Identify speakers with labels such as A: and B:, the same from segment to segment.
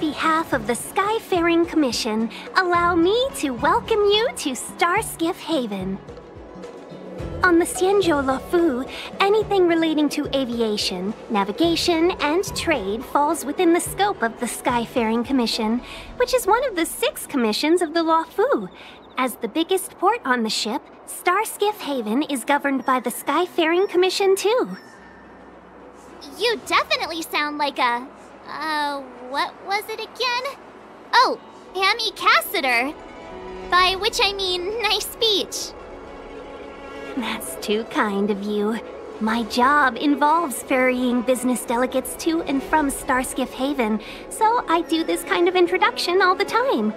A: behalf of the Skyfaring Commission, allow me to welcome you to Starskiff Haven. On the Xianzhou Luofu, anything relating to aviation, navigation, and trade falls within the scope of the Skyfaring Commission, which is one of the six commissions of the Luofu. As the biggest port on the ship, Starskiff Haven is governed by the Skyfaring Commission too.
B: You definitely sound like a. Uh, what was it again? Oh, Amy Cassiter. By which I mean, nice speech.
A: That's too kind of you. My job involves ferrying business delegates to and from Starskiff Haven, so I do this kind of introduction all the time.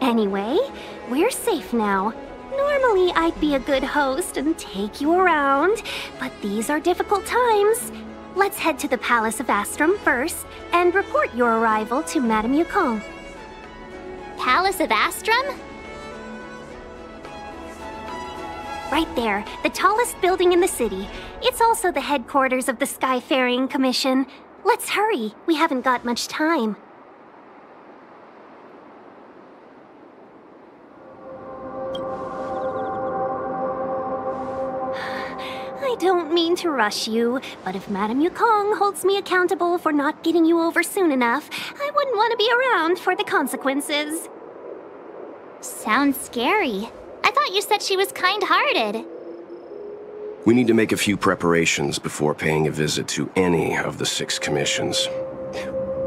A: Anyway, we're safe now. Normally, I'd be a good host and take you around, but these are difficult times. Let's head to the Palace of Astrum first and report your arrival to Madame Yukong.
B: Palace of Astrum?
A: Right there, the tallest building in the city. It's also the headquarters of the Skyfaring Commission. Let's hurry, we haven't got much time. Don't mean to rush you, but if Madame Yukong holds me accountable for not getting you over soon enough, I wouldn't want to be around for the consequences.
B: Sounds scary. I thought you said she was kind-hearted.
C: We need to make a few preparations before paying a visit to any of the six commissions.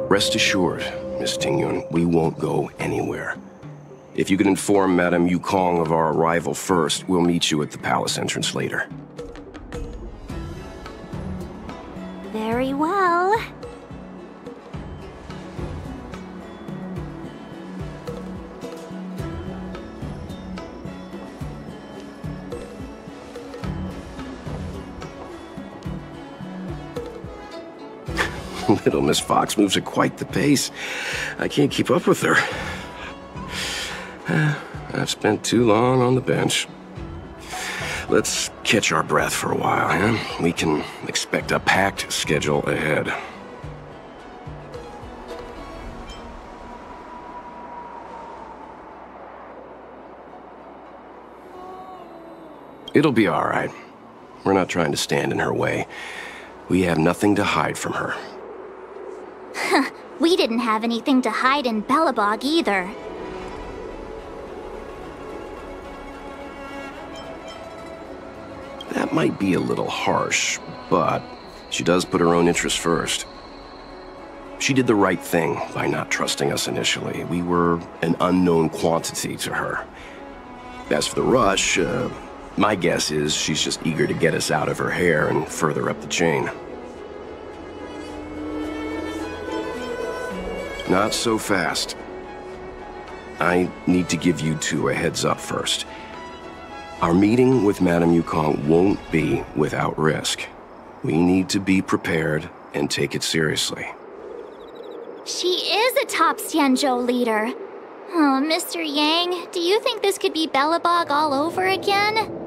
C: Rest assured, Miss Tingyun, we won't go anywhere. If you can inform Madame Yukong of our arrival first, we'll meet you at the palace entrance later.
A: Very well.
C: Little Miss Fox moves at quite the pace. I can't keep up with her. I've spent too long on the bench. Let's catch our breath for a while, huh? We can expect a packed schedule ahead. It'll be all right. We're not trying to stand in her way. We have nothing to hide from her.
B: we didn't have anything to hide in Belobog either.
C: That might be a little harsh, but she does put her own interests first. She did the right thing by not trusting us initially. We were an unknown quantity to her. As for the rush, uh, my guess is she's just eager to get us out of her hair and further up the chain. Not so fast. I need to give you two a heads up first. Our meeting with Madame Yukong won't be without risk. We need to be prepared and take it seriously.
B: She is a top Xianzhou leader. Oh, Mr. Yang, do you think this could be Belobog all over again?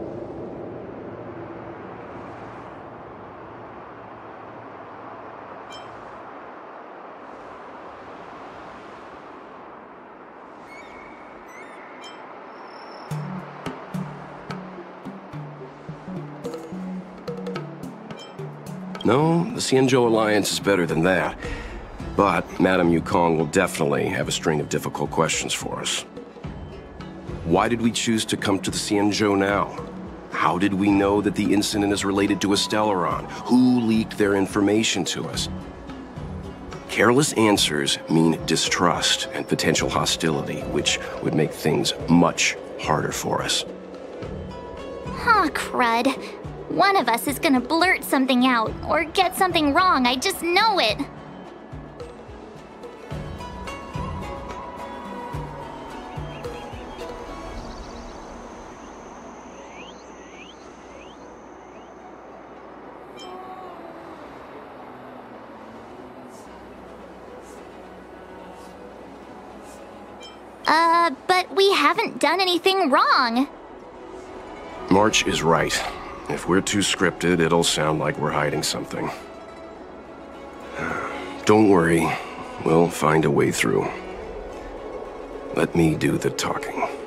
C: No, the Xianzhou Alliance is better than that. But Madame Yukong will definitely have a string of difficult questions for us. Why did we choose to come to the Xianzhou now? How did we know that the incident is related to a Stellaron? Who leaked their information to us? Careless answers mean distrust and potential hostility, which would make things much harder for us.
B: Huh, crud. One of us is gonna blurt something out, or get something wrong, I just know it. Uh, but we haven't done anything wrong.
C: March is right. If we're too scripted, it'll sound like we're hiding something. Don't worry. We'll find a way through. Let me do the talking.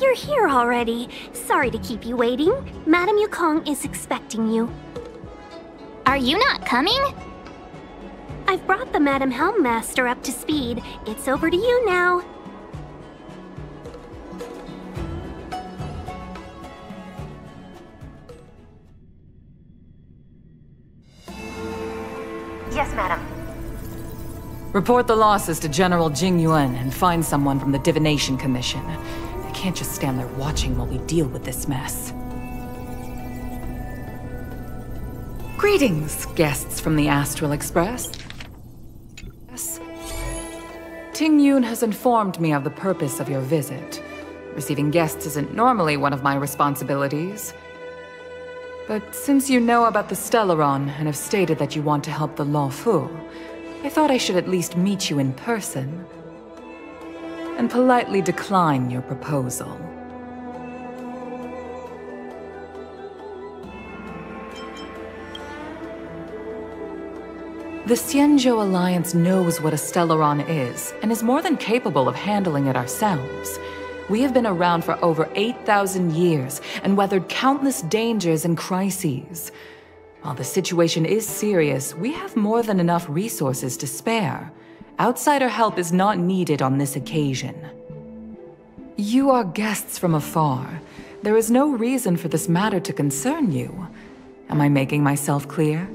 A: You're here already. Sorry to keep you waiting. Madame Yukong is expecting you.
B: Are you not coming?
A: I've brought the Madame Helm Master up to speed. It's over to you now.
D: Yes, madam.
E: Report the losses to General Jing Yuan and find someone from the Divination Commission. Can't just stand there watching while we deal with this mess. Greetings, guests from the Astral Express. Yes. Tingyun has informed me of the purpose of your visit. Receiving guests isn't normally one of my responsibilities. But since you know about the Stellaron and have stated that you want to help the Luofu, I thought I should at least meet you in person and politely decline your proposal. The Xianzhou Alliance knows what a Stellaron is, and is more than capable of handling it ourselves. We have been around for over 8,000 years, and weathered countless dangers and crises. While the situation is serious, we have more than enough resources to spare. Outsider help is not needed on this occasion. You are guests from afar. There is no reason for this matter to concern you. Am I making myself clear?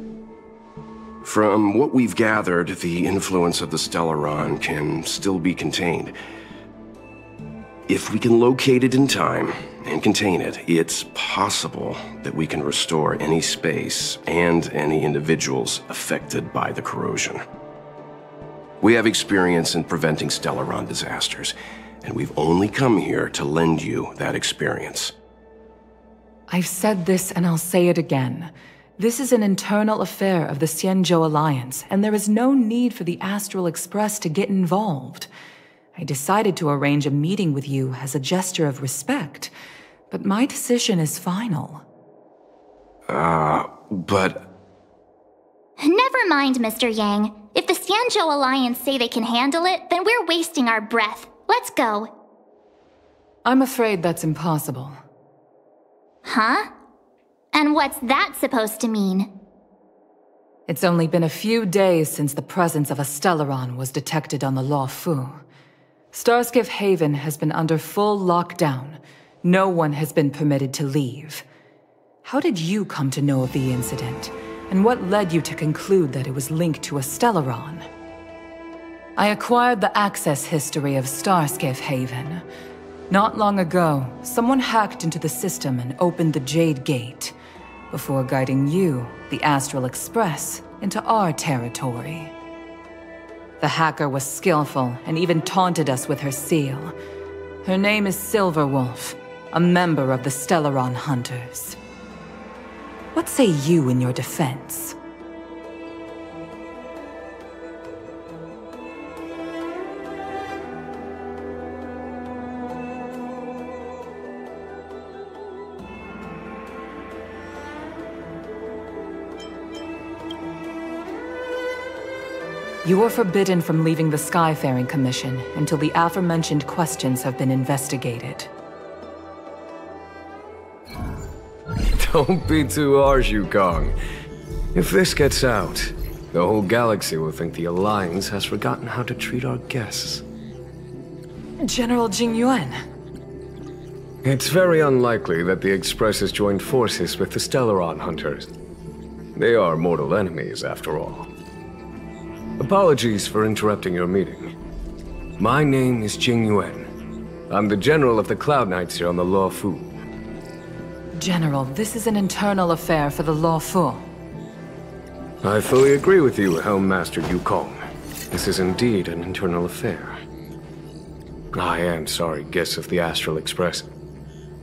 C: From what we've gathered, the influence of the Stellaron can still be contained. If we can locate it in time and contain it, it's possible that we can restore any space and any individuals affected by the corrosion. We have experience in preventing Stellaron disasters, and we've only come here to lend you that experience.
E: I've said this and I'll say it again. This is an internal affair of the Xianzhou Alliance, and there is no need for the Astral Express to get involved. I decided to arrange a meeting with you as a gesture of respect, but my decision is final.
C: Ah, uh, but...
B: Never mind, Mr. Yang. If the Xianzhou Alliance say they can handle it, then we're wasting our breath. Let's go.
E: I'm afraid that's impossible.
B: Huh? And what's that supposed to mean?
E: It's only been a few days since the presence of a Stellaron was detected on the Luofu. Starskiff Haven has been under full lockdown. No one has been permitted to leave. How did you come to know of the incident? And what led you to conclude that it was linked to a Stellaron? I acquired the access history of Starskiff Haven. Not long ago, someone hacked into the system and opened the Jade Gate before guiding you, the Astral Express, into our territory. The hacker was skillful and even taunted us with her seal. Her name is Silver Wolf, a member of the Stellaron Hunters. What say you in your defense? You are forbidden from leaving the Skyfaring Commission until the aforementioned questions have been investigated.
D: Don't be too harsh, Yukong. If this gets out, the whole galaxy will think the Alliance has forgotten how to treat our guests.
E: General Jing Yuan.
D: It's very unlikely that the Express has joined forces with the Stellaron Hunters. They are mortal enemies, after all. Apologies for interrupting your meeting. My name is Jing Yuan. I'm the General of the Cloud Knights here on the Luofu.
E: General, this is an internal affair for the Luofu.
D: I fully agree with you, Helm Master Yukong. This is indeed an internal affair. I am sorry, guests of the Astral Express.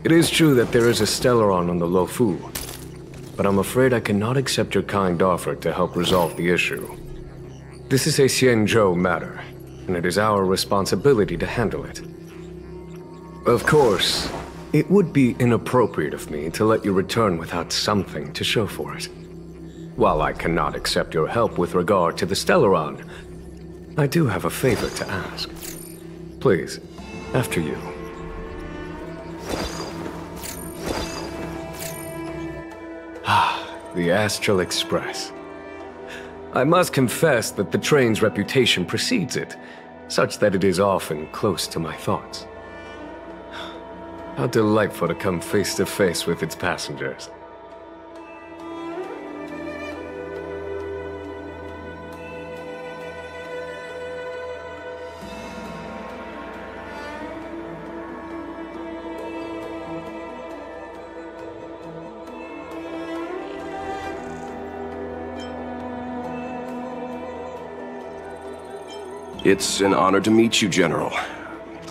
D: It is true that there is a Stellaron on the Luofu, but I'm afraid I cannot accept your kind offer to help resolve the issue. This is a Xianzhou matter, and it is our responsibility to handle it. Of course, it would be inappropriate of me to let you return without something to show for it. While I cannot accept your help with regard to the Stellaron, I do have a favor to ask. Please, after you. Ah, the Astral Express. I must confess that the train's reputation precedes it, such that it is often close to my thoughts. How delightful to come face to face with its passengers.
C: It's an honor to meet you, General.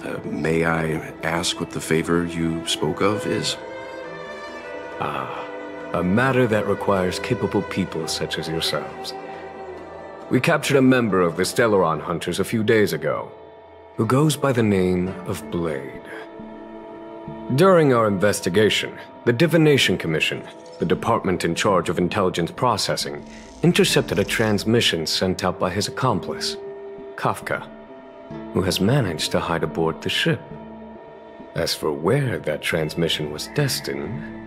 C: Uh, may I ask what the favor you spoke of is?
D: Ah, a matter that requires capable people such as yourselves. We captured a member of the Stellaron Hunters a few days ago, who goes by the name of Blade. During our investigation, the Divination Commission, the department in charge of intelligence processing, intercepted a transmission sent out by his accomplice, Kafka, who has managed to hide aboard the ship. As for where that transmission was destined,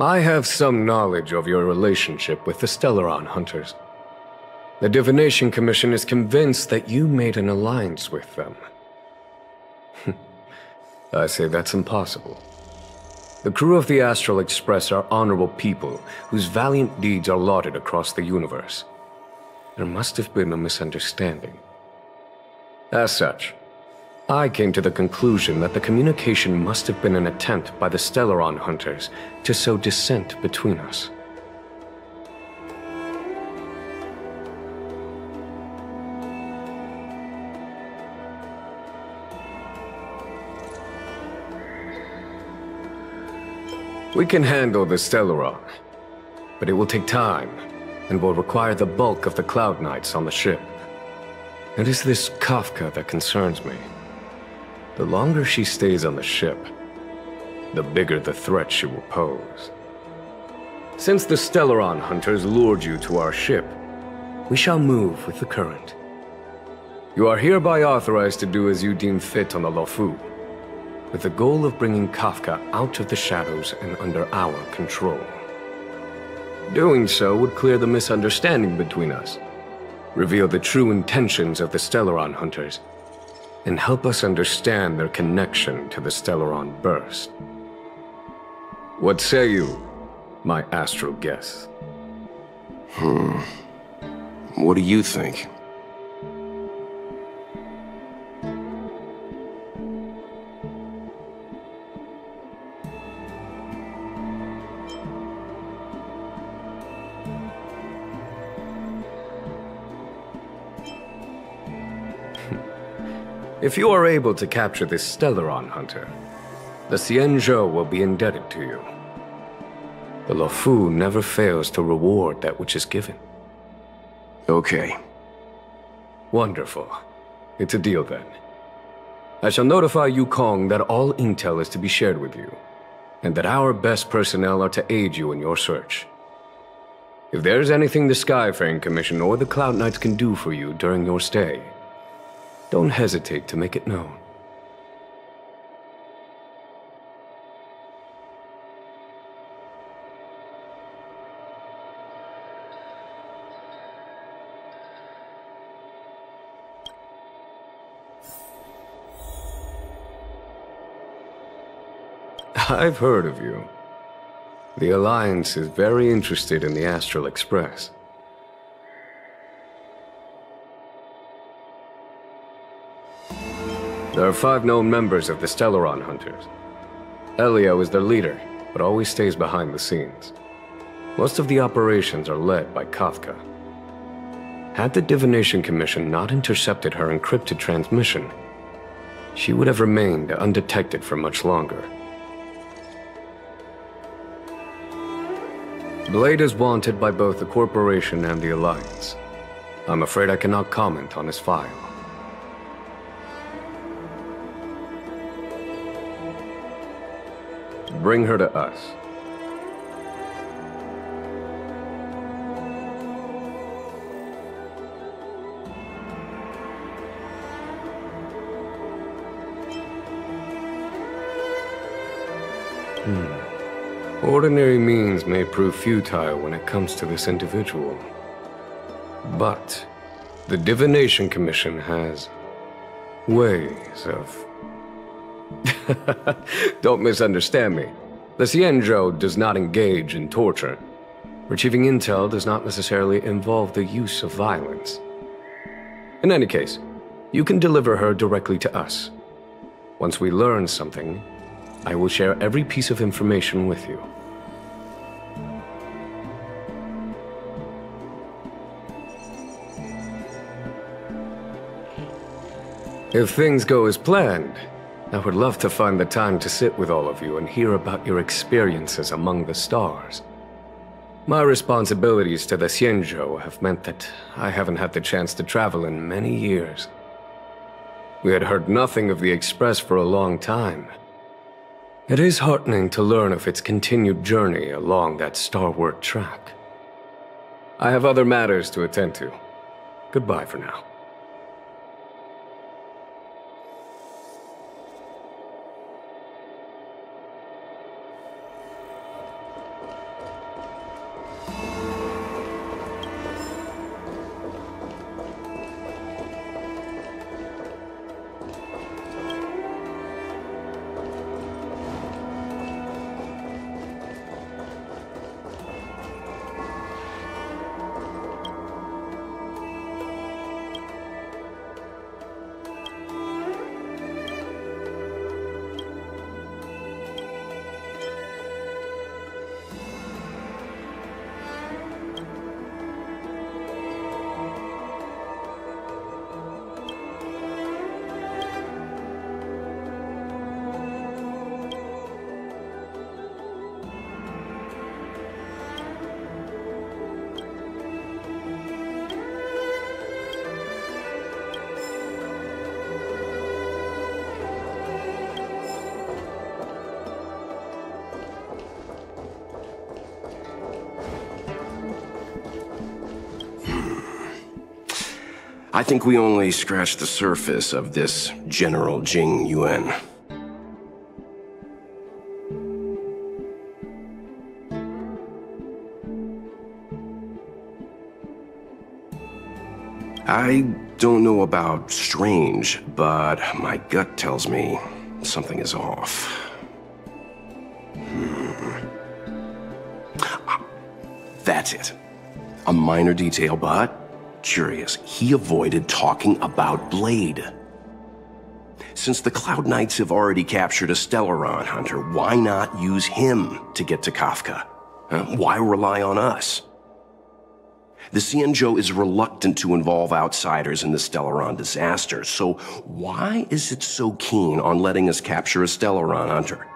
D: I have some knowledge of your relationship with the Stellaron Hunters. The Divination Commission is convinced that you made an alliance with them. I say that's impossible. The crew of the Astral Express are honorable people whose valiant deeds are lauded across the universe. There must have been a misunderstanding. As such, I came to the conclusion that the communication must have been an attempt by the Stellaron hunters to sow dissent between us. We can handle the Stellaron, but it will take time and will require the bulk of the Cloud Knights on the ship. It is this Kafka that concerns me. The longer she stays on the ship, the bigger the threat she will pose. Since the Stellaron hunters lured you to our ship, we shall move with the current. You are hereby authorized to do as you deem fit on the Luofu, with the goal of bringing Kafka out of the shadows and under our control. Doing so would clear the misunderstanding between us, reveal the true intentions of the Stellaron hunters, and help us understand their connection to the Stellaron burst. What say you, my astral guest?
C: Hmm. What do you think?
D: If you are able to capture this Stellaron hunter, the Xianzhou will be indebted to you. The Luofu never fails to reward that which is given.
C: Okay.
D: Wonderful. It's a deal then. I shall notify Yukong that all intel is to be shared with you, and that our best personnel are to aid you in your search. If there's anything the Skyfaring Commission or the Cloud Knights can do for you during your stay, don't hesitate to make it known. I've heard of you. The Alliance is very interested in the Astral Express. There are five known members of the Stellaron Hunters. Elio is their leader, but always stays behind the scenes. Most of the operations are led by Kafka. Had the Divination Commission not intercepted her encrypted transmission, she would have remained undetected for much longer. Blade is wanted by both the Corporation and the Alliance. I'm afraid I cannot comment on his file. Bring her to us. Hmm. Ordinary means may prove futile when it comes to this individual. But the Divination Commission has ways of Don't misunderstand me. The Xianzhou does not engage in torture. Retrieving intel does not necessarily involve the use of violence. In any case, you can deliver her directly to us. Once we learn something, I will share every piece of information with you. If things go as planned, I would love to find the time to sit with all of you and hear about your experiences among the stars. My responsibilities to the Xianzhou have meant that I haven't had the chance to travel in many years. We had heard nothing of the Express for a long time. It is heartening to learn of its continued journey along that starward track. I have other matters to attend to. Goodbye for now.
C: I think we only scratched the surface of this General Jing Yuan. I don't know about strange, but my gut tells me something is off. Hmm. That's it. A minor detail, but curious. He avoided talking about Blade. Since the Cloud Knights have already captured a Stellaron hunter, why not use him to get to Kafka? Why rely on us? The Xianzhou is reluctant to involve outsiders in the Stellaron disaster, so why is it so keen on letting us capture a Stellaron hunter?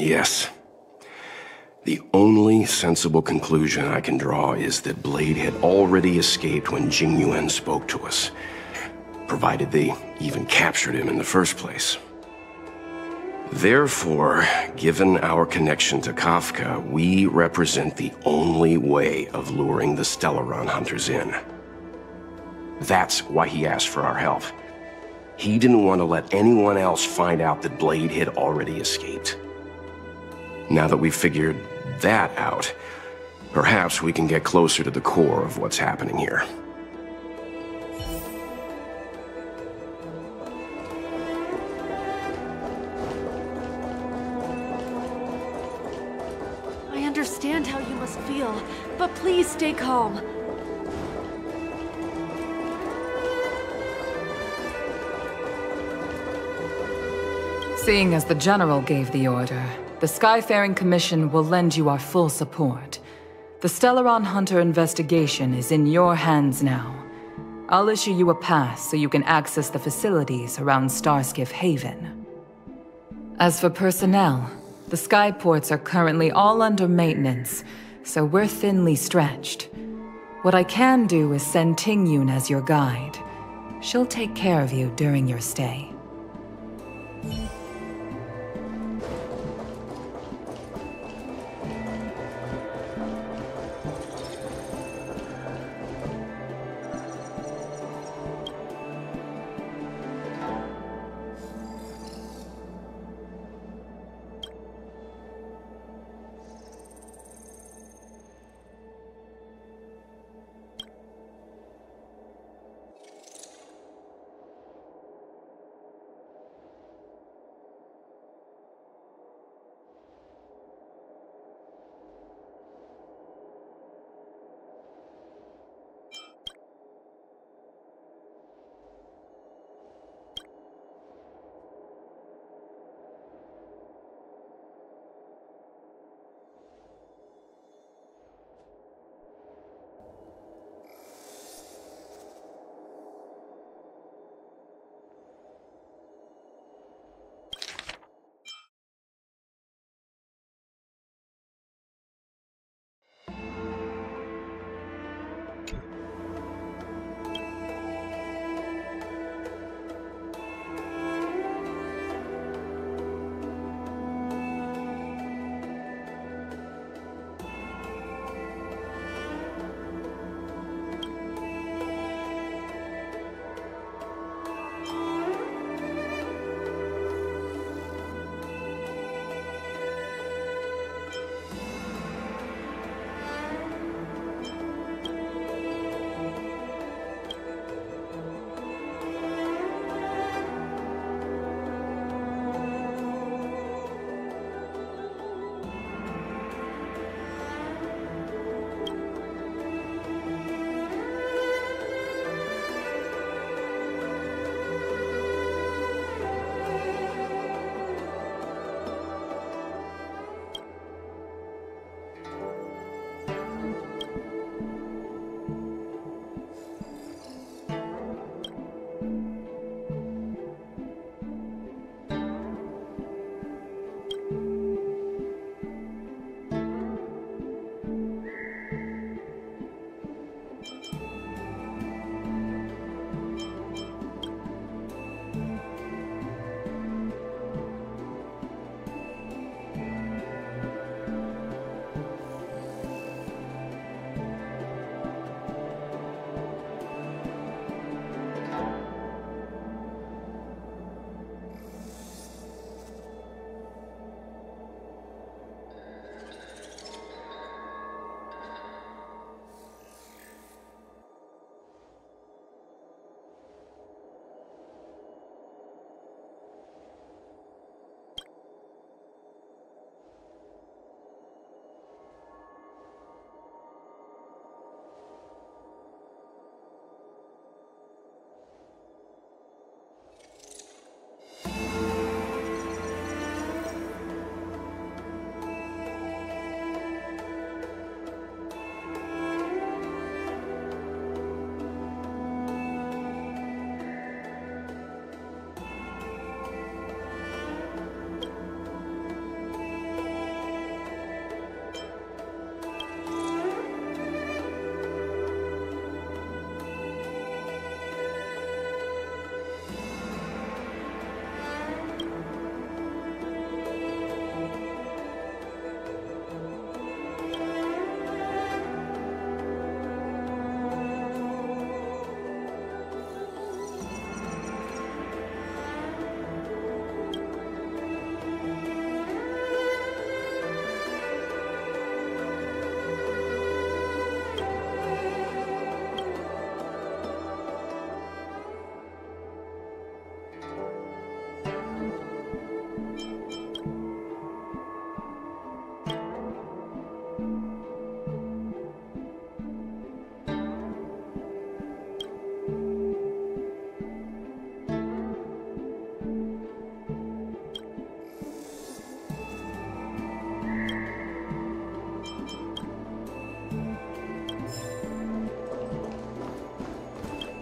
C: Yes. The only sensible conclusion I can draw is that Blade had already escaped when Jing Yuan spoke to us, provided they even captured him in the first place. Therefore, given our connection to Kafka, we represent the only way of luring the Stellaron hunters in. That's why he asked for our help. He didn't want to let anyone else find out that Blade had already escaped. Now that we've figured that out, perhaps we can get closer to the core of what's happening here.
F: I understand how you must feel, but please stay calm.
E: Seeing as the General gave the order, the Skyfaring Commission will lend you our full support. The Stellaron Hunter investigation is in your hands now. I'll issue you a pass so you can access the facilities around Starskiff Haven. As for personnel, the skyports are currently all under maintenance, so we're thinly stretched. What I can do is send Tingyun as your guide. She'll take care of you during your stay.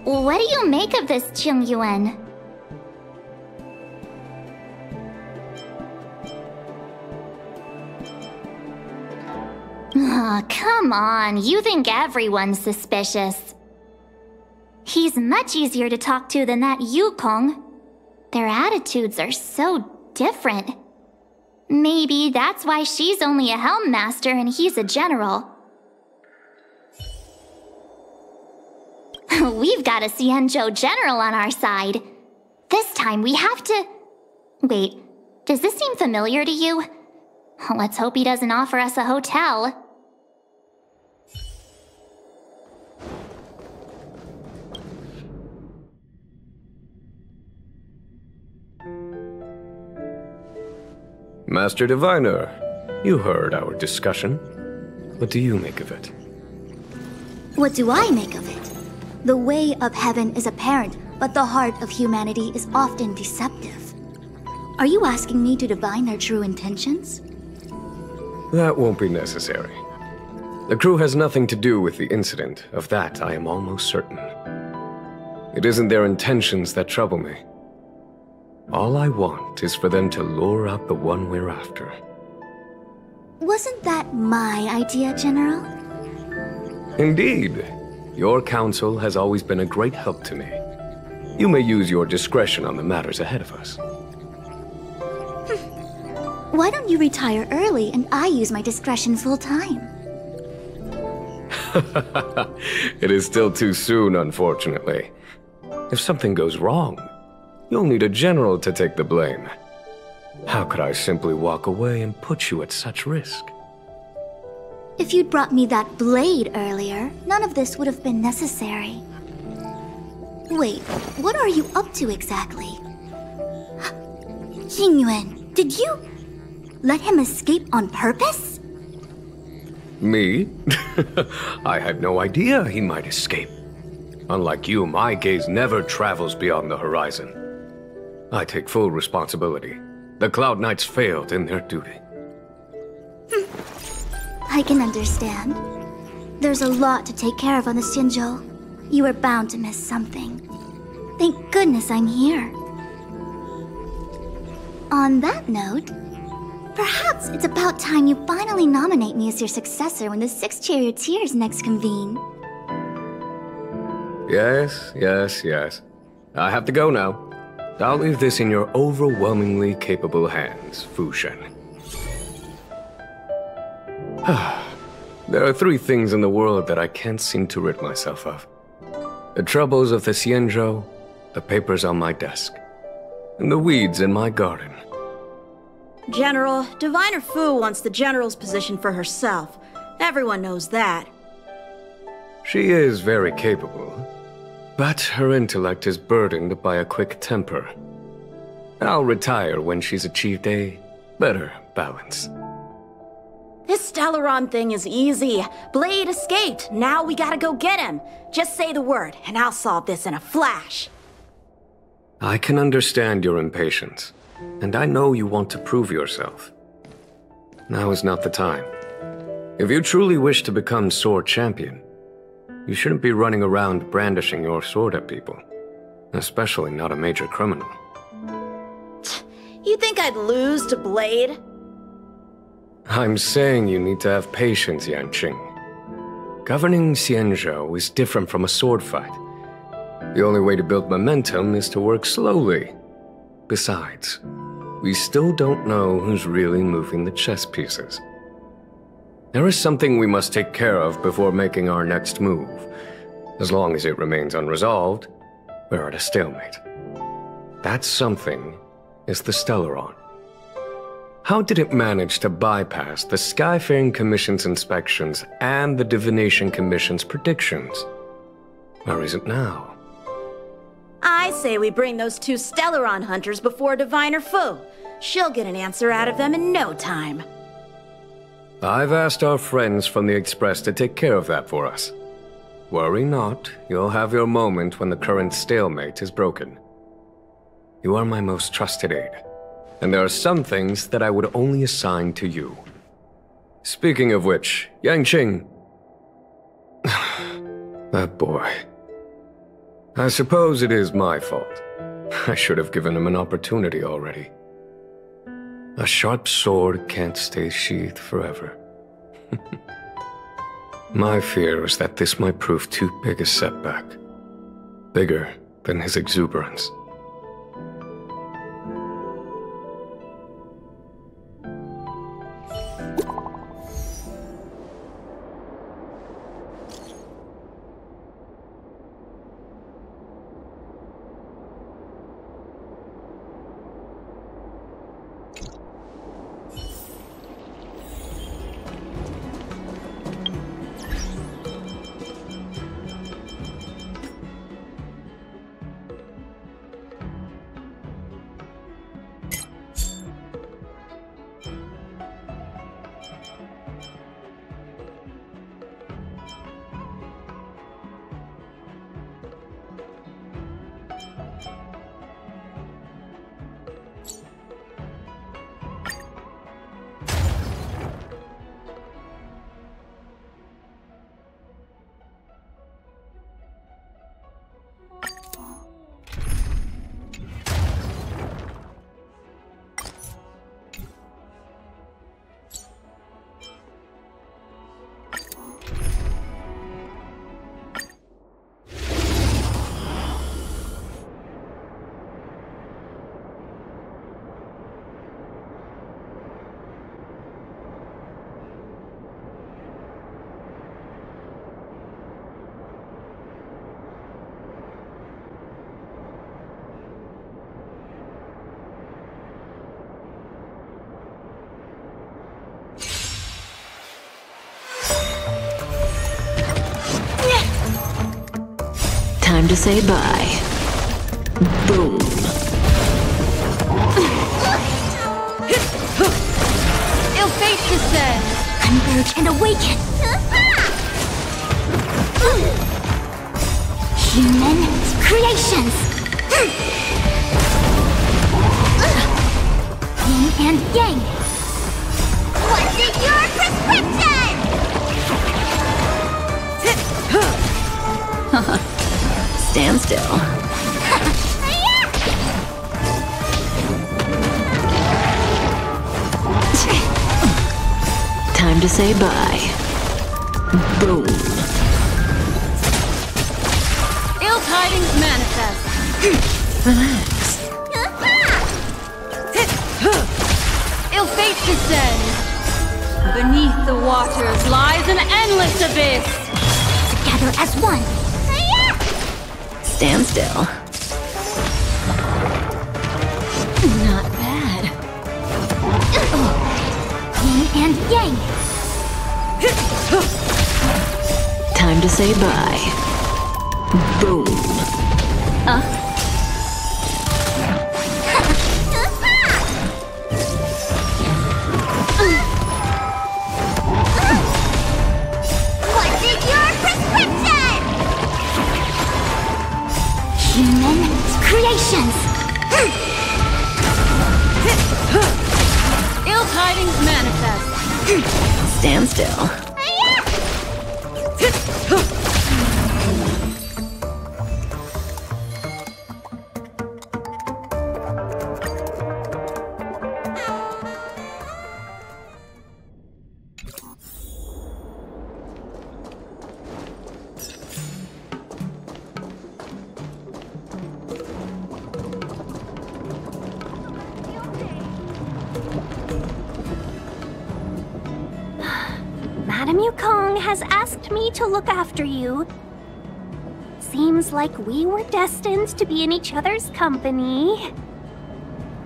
B: What do you make of this, Jing Yuan? Oh, come on. You think everyone's suspicious. He's much easier to talk to than that Yukong. Their attitudes are so different. Maybe that's why she's only a helm master and he's a general. We've got a Xianzhou general on our side. This time we have to... Wait, does this seem familiar to you? Let's hope he doesn't offer us a hotel.
D: Master Diviner, you heard our discussion. What do you make of it?
G: What do I make of it? The way of heaven is apparent, but the heart of humanity is often deceptive. Are you asking me to divine their true intentions?
D: That won't be necessary. The crew has nothing to do with the incident, of that I am almost certain. It isn't their intentions that trouble me. All I want is for them to lure out the one we're after.
G: Wasn't that my idea, General?
D: Indeed. Your counsel has always been a great help to me. You may use your discretion on the matters ahead of us. Hmm.
G: Why don't you retire early and I use my discretion full time?
D: it is still too soon, unfortunately. If something goes wrong, you'll need a general to take the blame. How could I simply walk away and put you at such risk?
G: If you'd brought me that blade earlier, none of this would have been necessary. Wait, what are you up to exactly? Jing Yuan, did you let him escape on purpose?
D: Me? I had no idea he might escape. Unlike you, my gaze never travels beyond the horizon. I take full responsibility. The Cloud Knights failed in their duty.
G: I can understand. There's a lot to take care of on the Xianzhou. You are bound to miss something. Thank goodness I'm here. On that note, perhaps it's about time you finally nominate me as your successor when the Six Charioteers next convene.
D: Yes, yes, yes. I have to go now. I'll leave this in your overwhelmingly capable hands, Fu Xuan. there are three things in the world that I can't seem to rid myself of. The troubles of the Xianzhou, the papers on my desk, and the weeds in my garden.
F: General, Diviner Fu wants the General's position for herself. Everyone knows that.
D: She is very capable, but her intellect is burdened by a quick temper. I'll retire when she's achieved a better balance.
F: This Stellaron thing is easy. Blade escaped. Now we gotta go get him. Just say the word, and I'll solve this in a flash.
D: I can understand your impatience, and I know you want to prove yourself. Now is not the time. If you truly wish to become Sword Champion, you shouldn't be running around brandishing your sword at people. Especially not a major criminal.
F: You think I'd lose to Blade?
D: I'm saying you need to have patience, Yanqing. Governing Xianzhou is different from a sword fight. The only way to build momentum is to work slowly. Besides, we still don't know who's really moving the chess pieces. There is something we must take care of before making our next move. As long as it remains unresolved, we're at a stalemate. That something is the Stellaron. How did it manage to bypass the Skyfaring Commission's inspections and the Divination Commission's predictions? Where is it now?
F: I say we bring those two Stellaron hunters before Diviner Fu. She'll get an answer out of them in no time.
D: I've asked our friends from the Express to take care of that for us. Worry not, you'll have your moment when the current stalemate is broken. You are my most trusted aide and there are some things that I would only assign to you. Speaking of which, Yanqing... that boy. I suppose it is my fault. I should have given him an opportunity already. A sharp sword can't stay sheathed forever. my fear is that this might prove too big a setback. Bigger than his exuberance.
H: Time to say bye. Boom.
I: Descend!
G: Converge and awaken! Human creations! Yin and Yang!
B: What's in your prescription?
H: Stand still. Time to say bye. Boom.
I: Ill tidings manifest!
H: Relax.
I: Ill fate descend! Beneath the waters lies an endless abyss!
G: Together as one!
H: Stand still. Not bad.
G: Yin and Yang!
H: Time to say bye. Boom.
B: What's
A: me to look after you. Seems like we were destined to be in each other's company.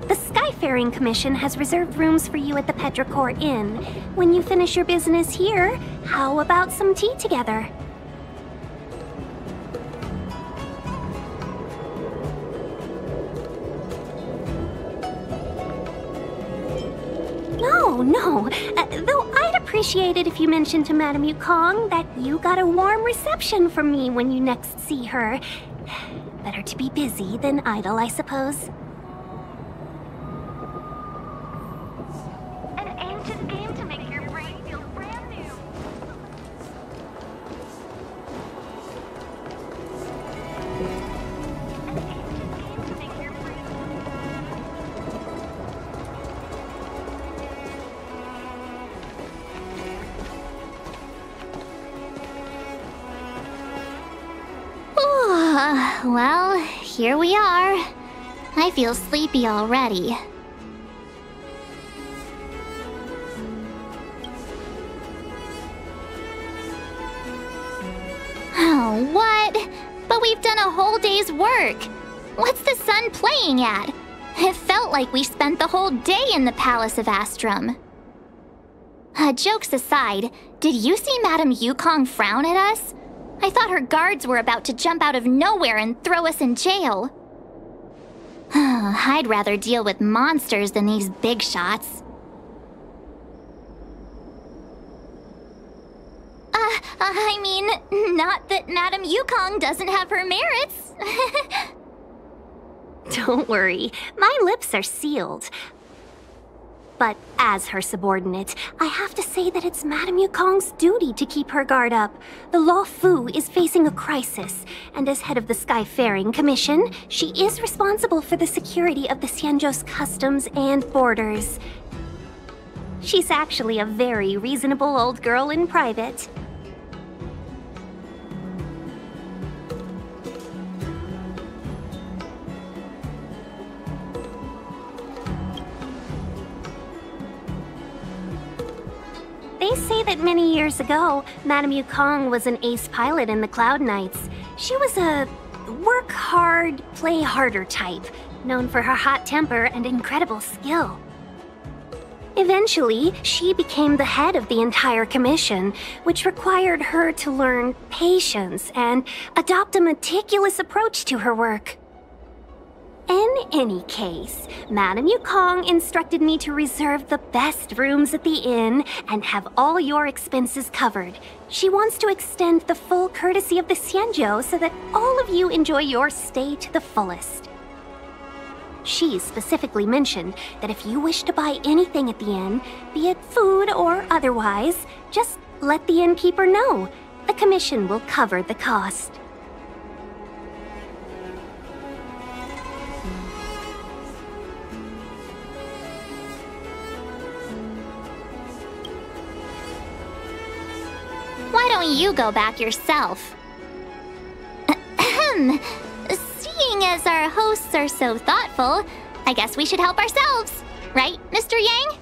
A: The Skyfaring Commission has reserved rooms for you at the Petrichor Inn. When you finish your business here, how about some tea together? It if you mention to Madame Yukong that you got a warm reception from me when you next see her. Better to be busy than idle, I suppose.
B: Here we are. I feel sleepy already. Oh, what? But we've done a whole day's work. What's the sun playing at? It felt like we spent the whole day in the Palace of Astrum. Uh, jokes aside, did you see Madame Yukong frown at us? I thought her guards were about to jump out of nowhere and throw us in jail. I'd rather deal with monsters than these big shots. Uh, I mean, not that Madame Yukong doesn't have her merits.
A: Don't worry, my lips are sealed. But as her subordinate, I have to say that it's Madame Yukong's duty to keep her guard up. The Luofu is facing a crisis, and as head of the Skyfaring Commission, she is responsible for the security of the Xianzhou's customs and borders. She's actually a very reasonable old girl in private. Years ago, Madame Yukong was an ace pilot in the Cloud Knights. She was a work hard, play harder type, known for her hot temper and incredible skill. Eventually, she became the head of the entire commission, which required her to learn patience and adopt a meticulous approach to her work. In any case, Madame Yukong instructed me to reserve the best rooms at the inn and have all your expenses covered. She wants to extend the full courtesy of the Xianzhou so that all of you enjoy your stay to the fullest. She specifically mentioned that if you wish to buy anything at the inn, be it food or otherwise, just let the innkeeper know. The commission will cover the cost.
B: Why don't you go back yourself? Ahem. Seeing as our hosts are so thoughtful, I guess we should help ourselves. Right, Mr. Yang?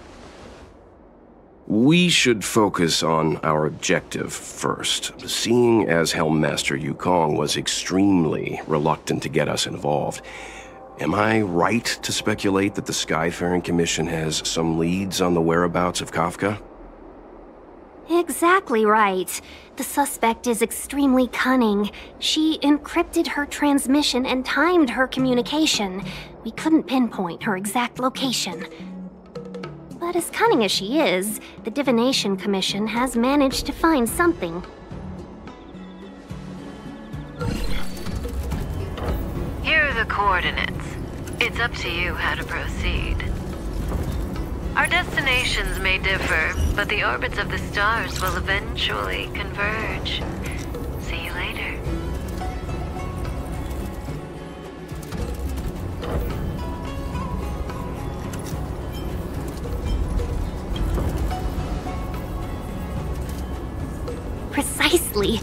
C: We should focus on our objective first. Seeing as Helm Master Yukong was extremely reluctant to get us involved, am I right to speculate that the Skyfaring Commission has some leads on the whereabouts of Kafka?
A: Exactly right. The suspect is extremely cunning. She encrypted her transmission and timed her communication. We couldn't pinpoint her exact location. But as cunning as she is, the Divination Commission has managed to find something.
J: Here are the coordinates. It's up to you how to proceed. Our destinations may differ, but the orbits of the stars will eventually converge. See you later.
A: Precisely.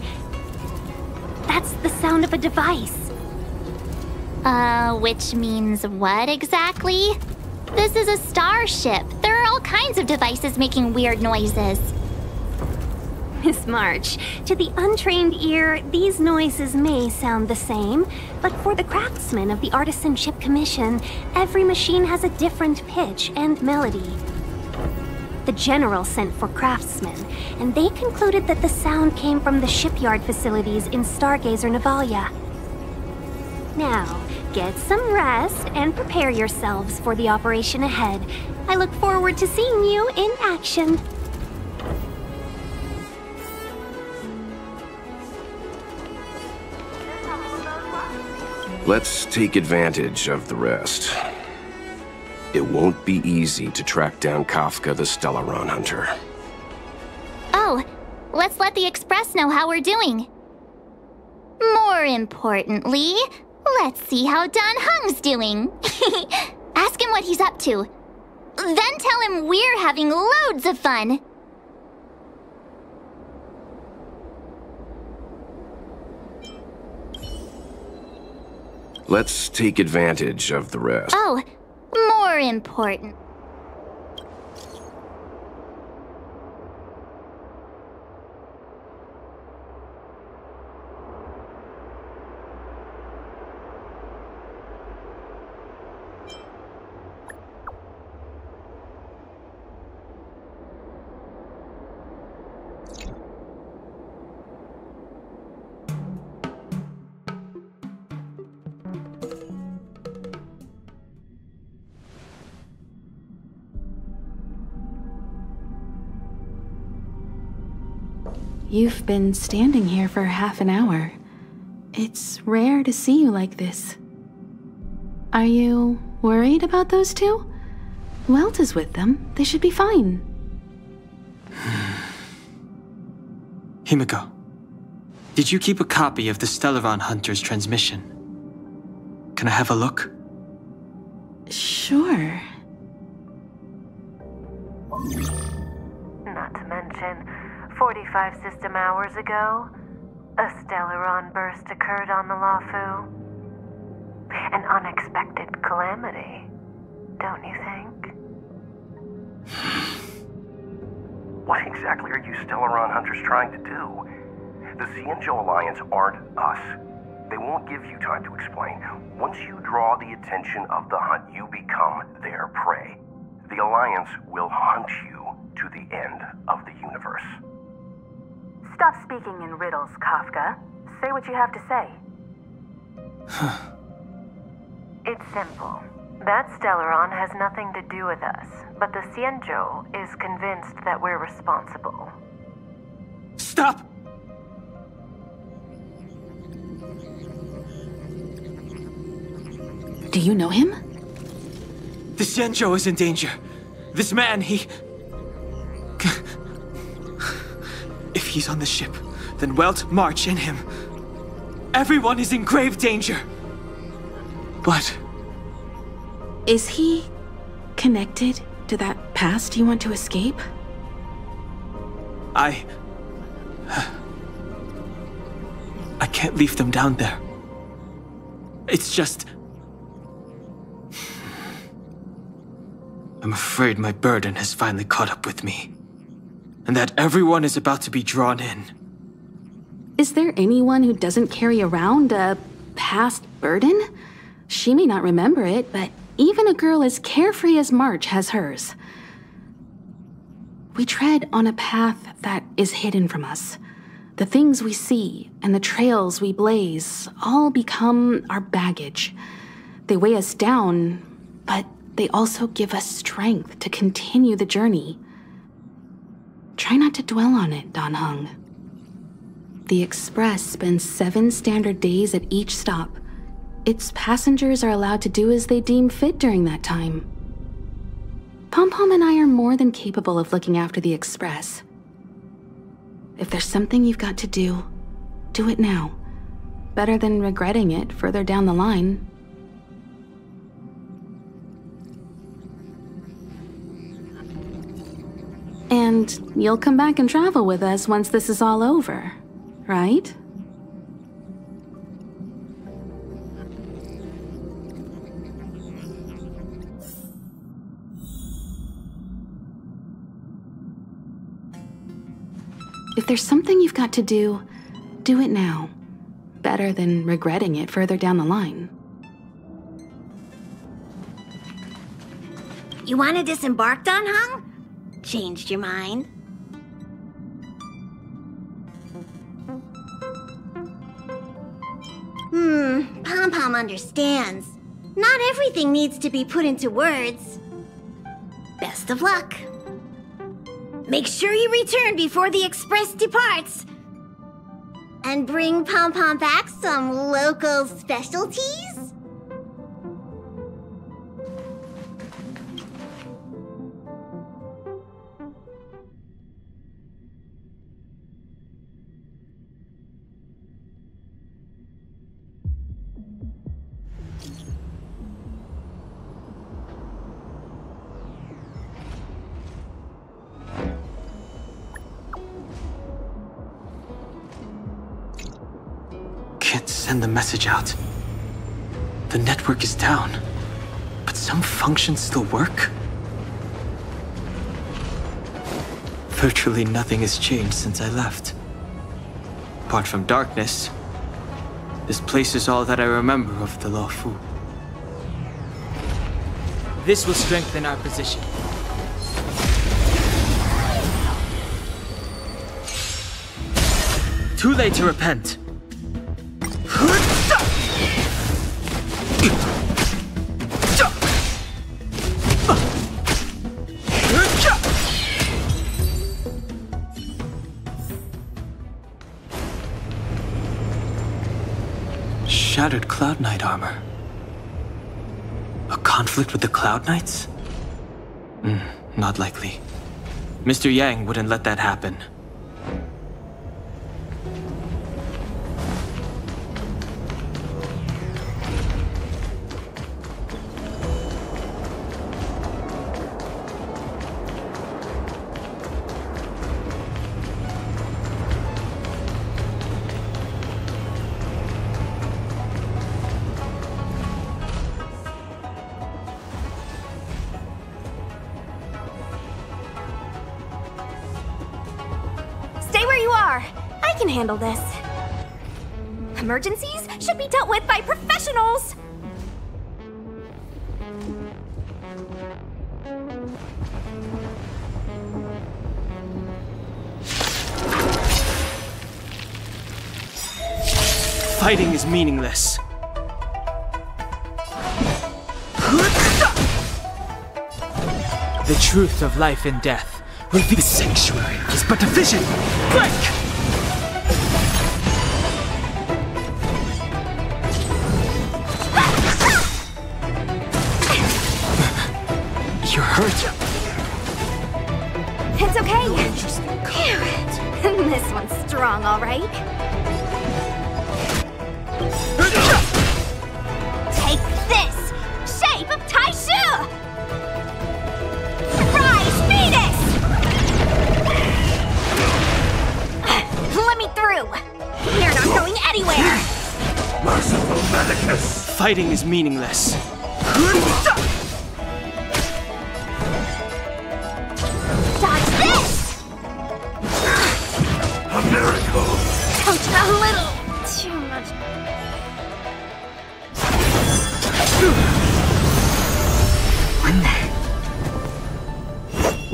A: That's the sound of a device.
B: Uh, which means what exactly? This is a starship. All kinds of devices making weird noises.
A: Miss March, to the untrained ear, these noises may sound the same, but for the craftsmen of the Artisanship Commission, every machine has a different pitch and melody. The General sent for craftsmen, and they concluded that the sound came from the shipyard facilities in Stargazer Navalia. Now, get some rest and prepare yourselves for the operation ahead. I look forward to seeing you in action.
C: Let's take advantage of the rest. It won't be easy to track down Kafka the Stellaron Hunter.
B: Oh, let's let the Express know how we're doing. More importantly, let's see how Dan Heng's doing. Ask him what he's up to. Then tell him we're having loads of fun.
C: Let's take advantage of the rest.
B: Oh, more important.
K: You've been standing here for half an hour. It's rare to see you like this. Are you worried about those two? Welt is with them. They should be fine.
L: Himeko, did you keep a copy of the Stellaron Hunter's transmission? Can I have a look?
J: Ago, a Stellaron burst occurred on the Luofu. An unexpected calamity, don't you think?
M: What exactly are you Stellaron hunters trying to do? The Xianzhou Alliance aren't us. They won't give you time to explain. Once you draw the attention of the hunt, you become their prey. The Alliance will hunt you to the end of the universe.
N: Stop speaking in riddles, Kafka. Say what you have to say.
J: It's simple. That Stellaron has nothing to do with us, but the Xianzhou is convinced that we're responsible.
L: Stop!
K: Do you know him?
L: The Xianzhou is in danger. This man, he. He's on the ship, then Welt, March, and him. Everyone is in grave danger. But.
K: Is he connected to that past you want to escape?
L: I. I can't leave them down there. It's just. I'm afraid my burden has finally caught up with me. And that everyone is about to be drawn in.
K: Is there anyone who doesn't carry around a past burden? She may not remember it, but even a girl as carefree as March has hers. We tread on a path that is hidden from us. The things we see and the trails we blaze all become our baggage. They weigh us down, but they also give us strength to continue the journey. Try not to dwell on it, Dan Heng. The Express spends seven standard days at each stop. Its passengers are allowed to do as they deem fit during that time. Pom Pom and I are more than capable of looking after the Express. If there's something you've got to do, do it now. Better than regretting it further down the line. And you'll come back and travel with us once this is all over, right? If there's something you've got to do, do it now. Better than regretting it further down the line.
O: You want to disembark, Dan Heng? Changed your mind? Hmm, Pom Pom understands. Not everything needs to be put into words. Best of luck. Make sure you return before the express departs. And bring Pom Pom back some local specialties?
L: Message out. The network is down, but some functions still work? Virtually nothing has changed since I left. Apart from darkness, this place is all that I remember of the Luofu. This will strengthen our position. Too late to repent. Shattered Cloud Knight armor. A conflict with the Cloud Knights? Hmm, not likely. Mr. Yang wouldn't let that happen.
P: Handle this. Emergencies should be dealt with by professionals.
L: Fighting is meaningless. The truth of life and death be the sanctuary is but a vision. Break! Hurt.
P: It's okay. Phew. this one's strong, all right. Take this! Shape of Taishu! Rise, Venus! Let me through! You're not going anywhere!
L: Merciful Medicus. Fighting is meaningless.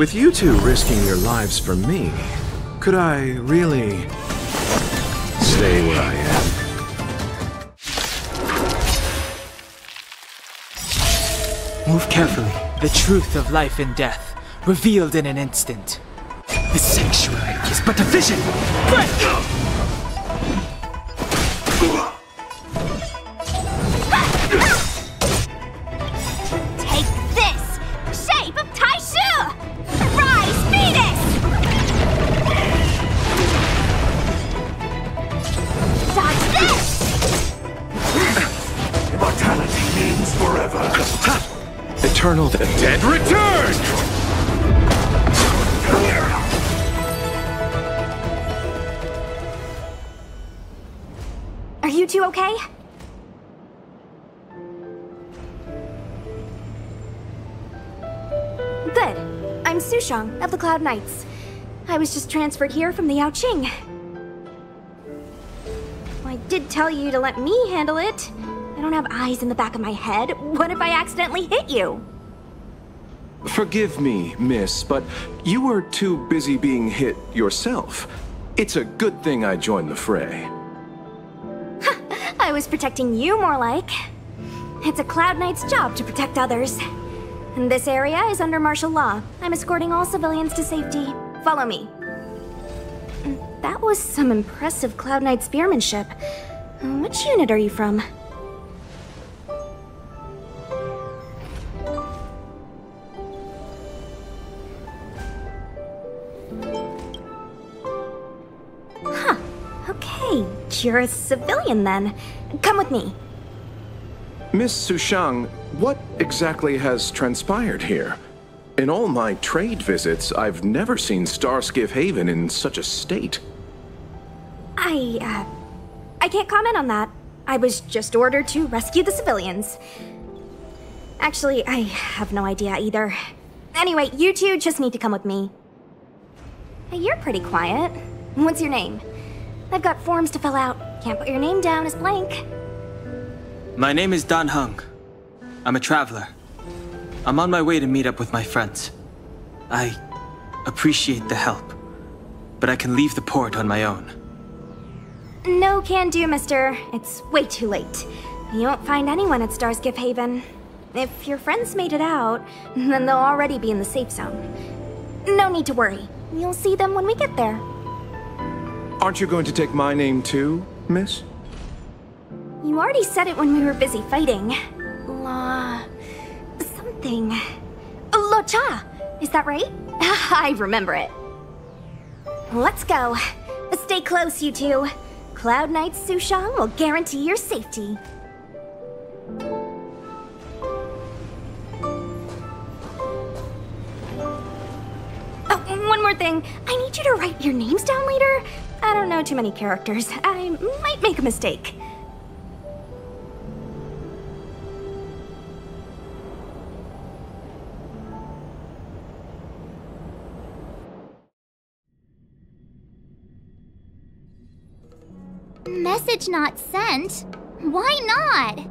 Q: With you two risking your lives for me, could I really stay where I am?
L: Move carefully. The truth of life and death, revealed in an instant. The sanctuary is but a vision. Break!
Q: Eternal the dead return!
P: Are you two okay? Good. I'm Sushang of the Cloud Knights. I was just transferred here from the Yao Yaoqing. I did tell you to let me handle it. I don't have eyes in the back of my head. What if I accidentally hit you?
R: Forgive me, miss, but you were too busy being hit yourself. It's a good thing I joined the fray.
P: I was protecting you more like. It's a Cloud Knight's job to protect others. And this area is under martial law. I'm escorting all civilians to safety. Follow me. Mm, that was some impressive Cloud Knight spearmanship. Uh, which unit are you from? You're a civilian then. Come with me.
R: Miss Sushang, what exactly has transpired here? In all my trade visits, I've never seen Starskiff Haven in such a state.
P: I, uh, I can't comment on that. I was just ordered to rescue the civilians. Actually, I have no idea either. Anyway, you two just need to come with me. Hey, you're pretty quiet. What's your name? I've got forms to fill out. Can't put your name down as blank.
L: My name is Dan Heng. I'm a traveler. I'm on my way to meet up with my friends. I appreciate the help, but I can leave the port on my own.
P: No can do, mister. It's way too late. You won't find anyone at Starskiff Haven. If your friends made it out, then they'll already be in the safe zone. No need to worry. You'll see them when we get there.
R: Aren't you going to take my name too, miss?
P: You already said it when we were busy fighting. La... something. Luocha! Is that right? I remember it. Let's go. Stay close, you two. Cloud Knight Sushang will guarantee your safety. Oh, one more thing. I need you to write your names down later. I don't know too many characters. I might make a mistake.
B: Message not sent? Why not?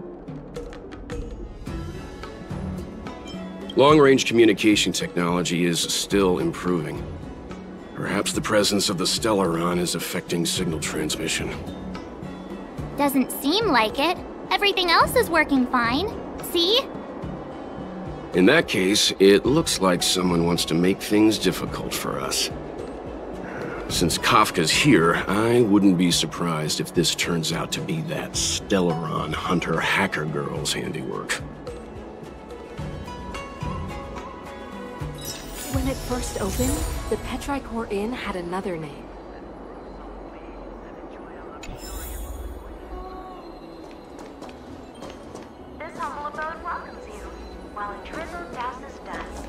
C: Long-range communication technology is still improving. Perhaps the presence of the Stellaron is affecting signal transmission.
B: Doesn't seem like it. Everything else is working fine. See?
C: In that case, it looks like someone wants to make things difficult for us. Since Kafka's here, I wouldn't be surprised if this turns out to be that Stellaron Hunter hacker girl's handiwork.
S: When it first opened, the Petrichor Inn had another name.
N: This humble abode welcomes you, while a drizzle douses dust.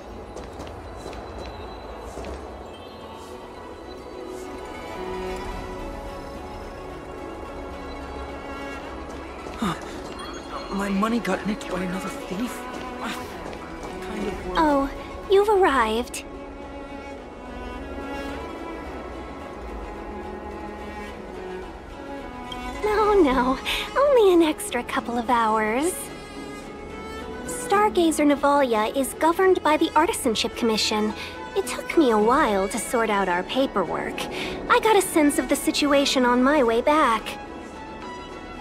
L: My money got nicked by another thief? Kind of.
A: Oh, you've arrived. Extra couple of hours. Stargazer Navalia is governed by the Artisanship Commission. It took me a while to sort out our paperwork. I got a sense of the situation on my way back.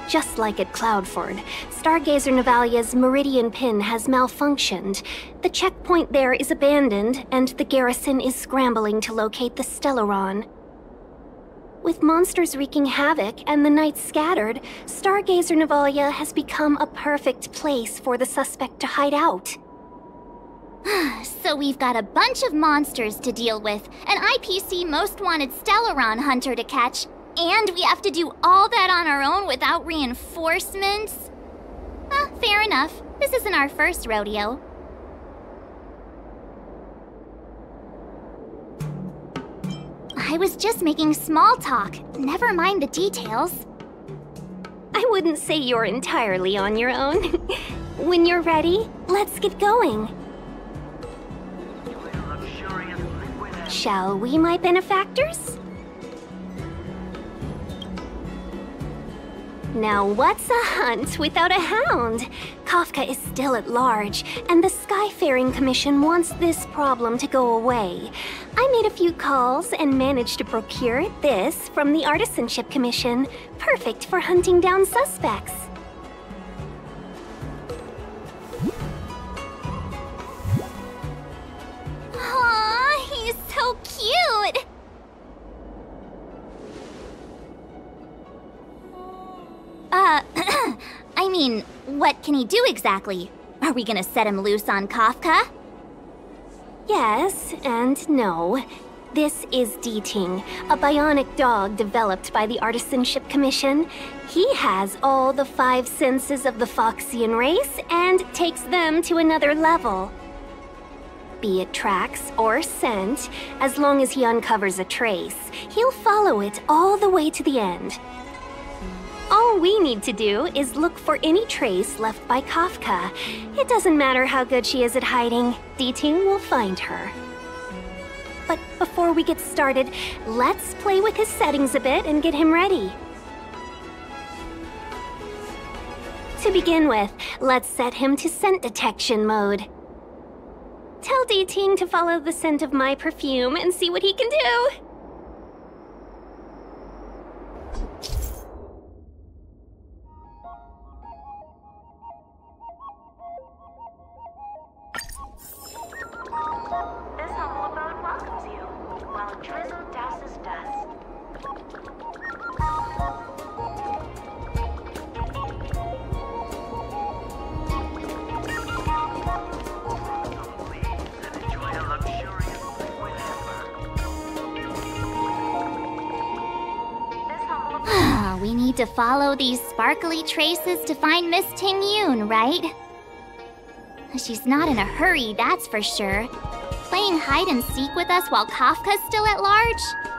A: Just like at Cloudford, Stargazer Navalia's Meridian Pin has malfunctioned. The checkpoint there is abandoned, and the garrison is scrambling to locate the Stellaron. With monsters wreaking havoc and the night scattered, Stargazer Navalia has become a perfect place for the suspect to hide out.
B: so we've got a bunch of monsters to deal with, an IPC most wanted Stellaron hunter to catch, and we have to do all that on our own without reinforcements? Well, fair enough. This isn't our first rodeo. I was just making small talk. Never mind the details.
A: I wouldn't say you're entirely on your own. when you're ready, let's get going. Shall we, my benefactors? Now what's a hunt without a hound? Kafka is still at large, and the Skyfaring Commission wants this problem to go away. I made a few calls and managed to procure this from the Artisanship Commission. Perfect for hunting down suspects.
B: What can he do exactly? Are we gonna set him loose on Kafka?
A: Yes and no. This is Deeting, a bionic dog developed by the Artisanship Commission. He has all the five senses of the Foxian race and takes them to another level. Be it tracks or scent, as long as he uncovers a trace, he'll follow it all the way to the end. All we need to do is look for any trace left by Kafka. It doesn't matter how good she is at hiding, D-Ting will find her. But before we get started, let's play with his settings a bit and get him ready. To begin with, let's set him to scent detection mode. Tell D-Ting to follow the scent of my perfume and see what he can do.
B: To follow these sparkly traces to find Miss Tingyun, right? She's not in a hurry, that's for sure. Playing hide and seek with us while Kafka's still at large?